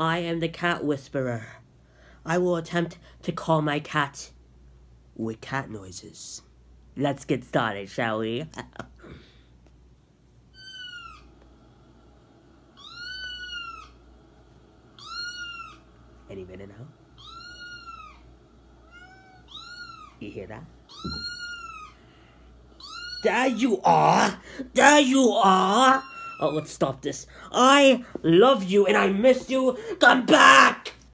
I am the cat whisperer. I will attempt to call my cat with cat noises. Let's get started, shall we? Any minute now. You hear that? There you are! There you are! Oh, let's stop this. I love you and I miss you. Come back!